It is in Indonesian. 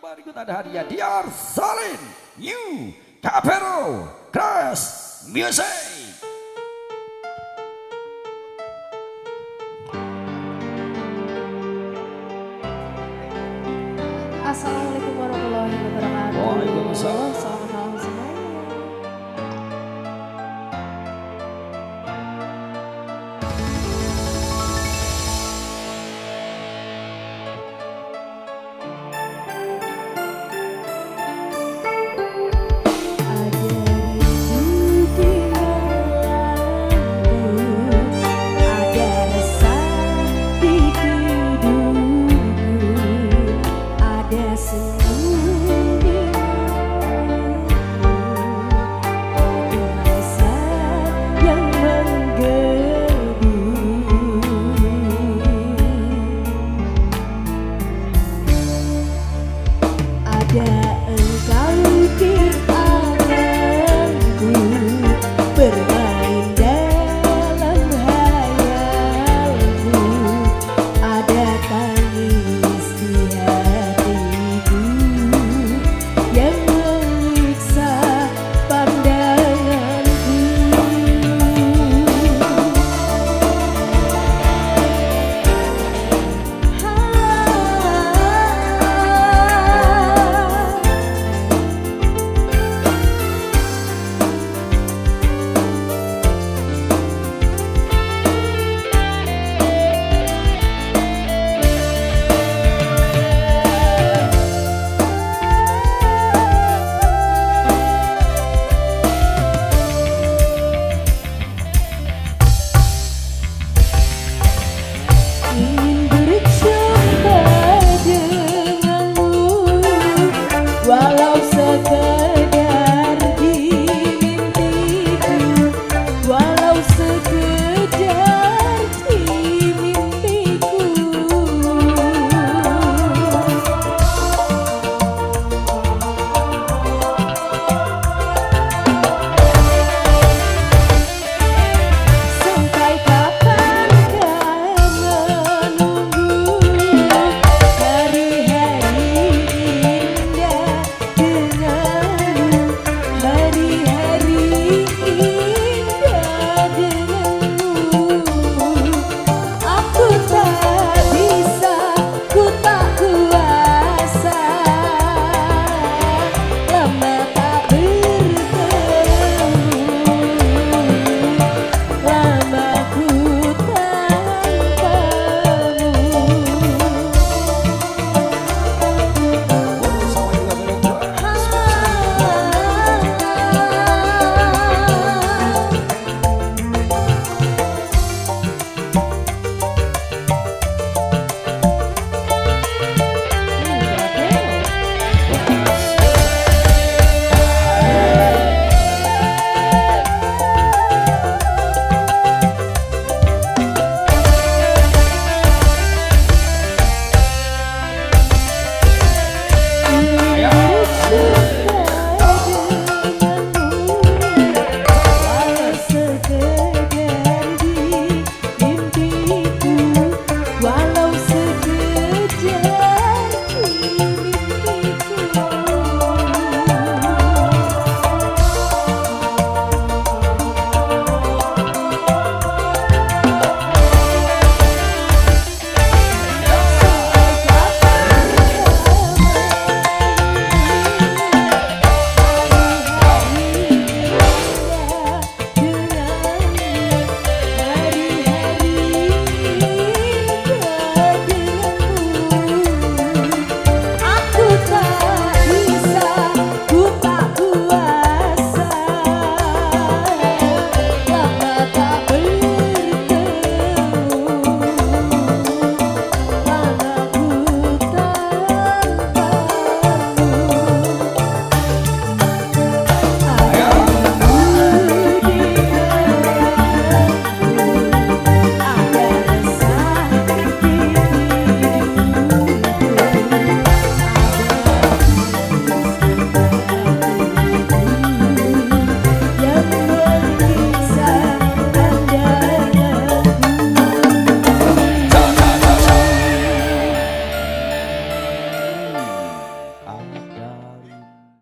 berikut ada hadiah Dior Solin New Capero Crash Music. Assalamualaikum warahmatullahi wabarakatuh. Waalaikumsalam.